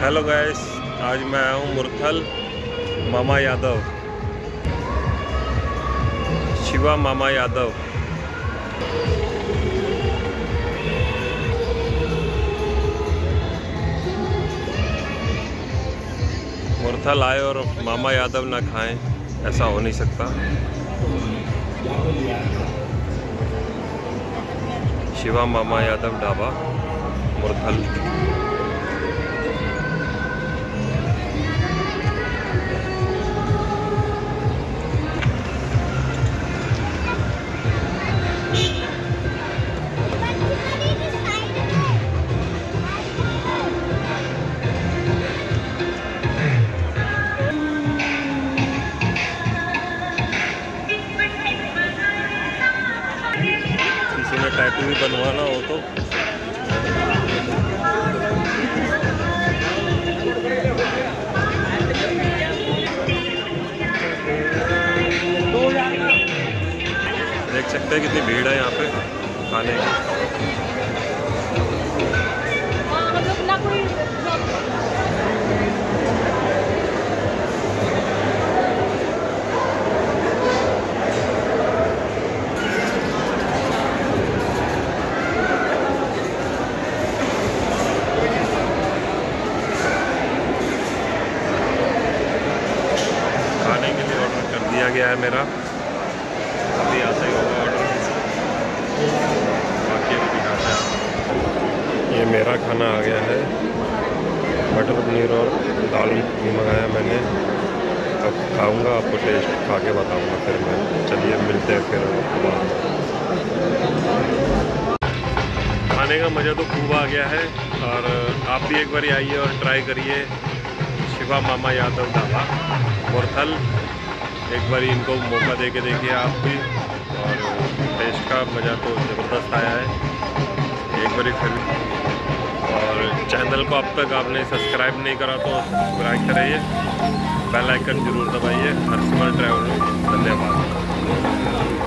Hello guys आज मैं आया हूँ मुरथल मामा यादव। शिवा मामा यादव। मुरथल आए और मामा यादव ना खाएँ, ऐसा हो नहीं सकता। शिवा मामा यादव ढाबा, मुरथल। ने टैटू भी बनवाना हो तो। देख सकते हैं कितनी भीड़ है यहाँ पे खाने की। दिया गया है मेरा। अभी आता ही होगा ऑर्डर बाकी अभी दिखाते हैं। ये मेरा खाना आ गया है। मटर पनीर और दाल मंगाया मैंने। अब खाऊँगा, आपको टेस्ट खा के बताऊँगा फिर मैं। चलिए, मिलते हैं फिर खाने का मज़ा तो खूब आ गया है और आप भी एक बार आइए और ट्राई करिए। शिवा मामा यादव ढाबा, मुरथल। एक बार इनको मौका दे के देखिए आप भी। और टेस्ट का मज़ा तो ज़बरदस्त आया है। एक बार फिर। और चैनल को अब तक आपने सब्सक्राइब नहीं करा तो सब्सक्राइब करिए। बेल आइकन ज़रूर दबाइए। हर समय ट्रैवल धन्यवाद।